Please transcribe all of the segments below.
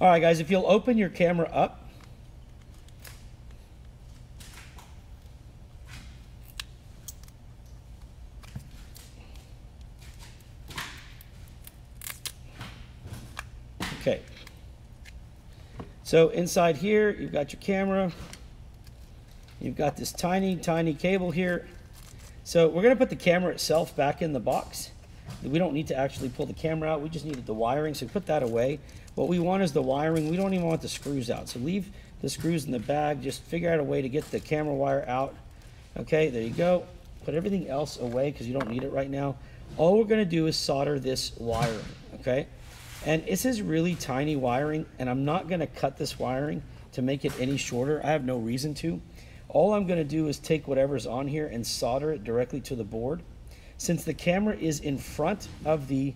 All right, guys, if you'll open your camera up. Okay. So inside here, you've got your camera. You've got this tiny, tiny cable here. So we're gonna put the camera itself back in the box. We don't need to actually pull the camera out. We just needed the wiring, so put that away. What we want is the wiring. We don't even want the screws out. So leave the screws in the bag. Just figure out a way to get the camera wire out. Okay, there you go. Put everything else away because you don't need it right now. All we're gonna do is solder this wiring, okay? And this is really tiny wiring, and I'm not gonna cut this wiring to make it any shorter. I have no reason to. All I'm gonna do is take whatever's on here and solder it directly to the board. Since the camera is in front of the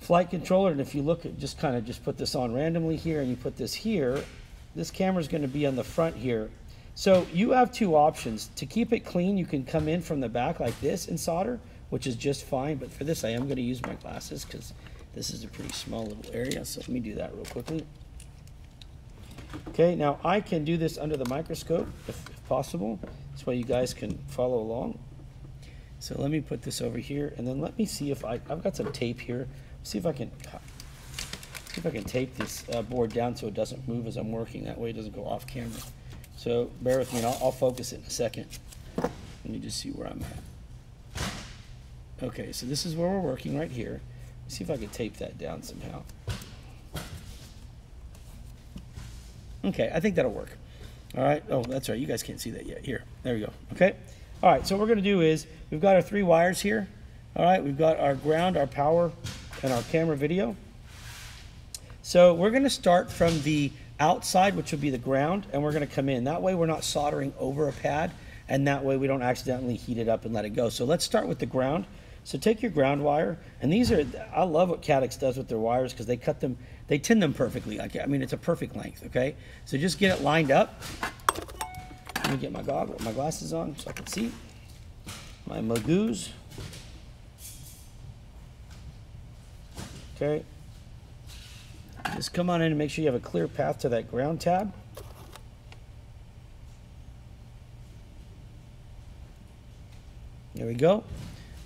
flight controller, and if you look at, just kind of just put this on randomly here, and you put this here, this camera is gonna be on the front here. So you have two options. To keep it clean, you can come in from the back like this and solder, which is just fine. But for this, I am gonna use my glasses because this is a pretty small little area. So let me do that real quickly. Okay, now I can do this under the microscope if, if possible. This way you guys can follow along. So let me put this over here and then let me see if I, I've got some tape here. See if I can, see if I can tape this uh, board down so it doesn't move as I'm working. That way it doesn't go off camera. So bear with me and I'll, I'll focus it in a second. Let me just see where I'm at. Okay, so this is where we're working right here. Let's see if I can tape that down somehow. Okay, I think that'll work. All right. Oh, that's right. You guys can't see that yet. Here. There we go. Okay. All right. So what we're going to do is we've got our three wires here. All right. We've got our ground, our power, and our camera video. So we're going to start from the outside, which will be the ground, and we're going to come in. That way we're not soldering over a pad, and that way we don't accidentally heat it up and let it go. So let's start with the ground. So take your ground wire, and these are, I love what Caddx does with their wires because they cut them, they tin them perfectly. Like, I mean, it's a perfect length, okay? So just get it lined up. Let me get my goggle, my glasses on so I can see. My Magoos. Okay. Just come on in and make sure you have a clear path to that ground tab. There we go.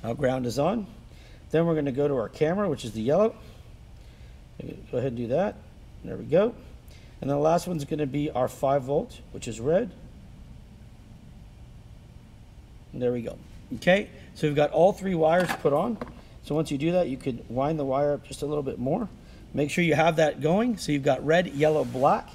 Our ground is on. Then we're going to go to our camera, which is the yellow. Go ahead and do that. There we go. And the last one's going to be our 5 volt, which is red. There we go. Okay, so we've got all three wires put on. So once you do that, you could wind the wire up just a little bit more. Make sure you have that going. So you've got red, yellow, black.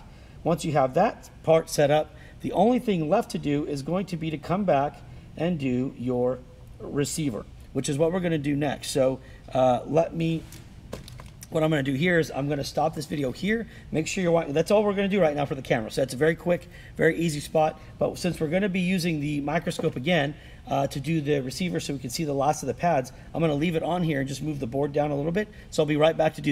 Once you have that part set up, the only thing left to do is going to be to come back and do your receiver which is what we're going to do next. So uh, let me, what I'm going to do here is I'm going to stop this video here. Make sure you're watching. That's all we're going to do right now for the camera. So that's a very quick, very easy spot. But since we're going to be using the microscope again uh, to do the receiver so we can see the last of the pads, I'm going to leave it on here and just move the board down a little bit. So I'll be right back to do